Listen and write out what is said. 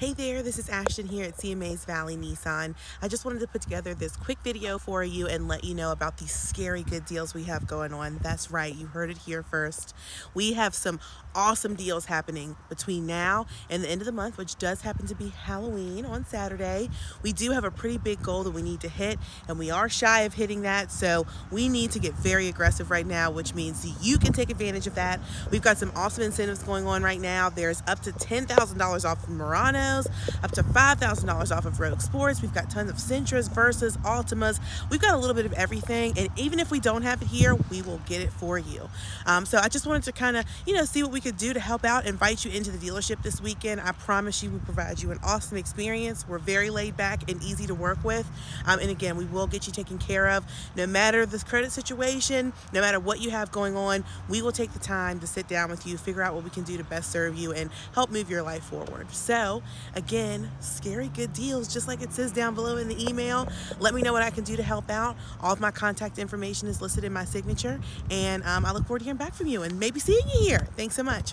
Hey there, this is Ashton here at CMA's Valley Nissan. I just wanted to put together this quick video for you and let you know about these scary good deals we have going on. That's right, you heard it here first. We have some awesome deals happening between now and the end of the month, which does happen to be Halloween on Saturday. We do have a pretty big goal that we need to hit, and we are shy of hitting that, so we need to get very aggressive right now, which means you can take advantage of that. We've got some awesome incentives going on right now. There's up to $10,000 off of Murano up to $5,000 off of Rogue Sports. We've got tons of Sentras, Versas, Altimas. We've got a little bit of everything. And even if we don't have it here, we will get it for you. Um, so I just wanted to kind of, you know, see what we could do to help out, invite you into the dealership this weekend. I promise you we provide you an awesome experience. We're very laid back and easy to work with. Um, and again, we will get you taken care of. No matter the credit situation, no matter what you have going on, we will take the time to sit down with you, figure out what we can do to best serve you and help move your life forward. So Again, scary good deals, just like it says down below in the email. Let me know what I can do to help out. All of my contact information is listed in my signature, and um, I look forward to hearing back from you and maybe seeing you here. Thanks so much.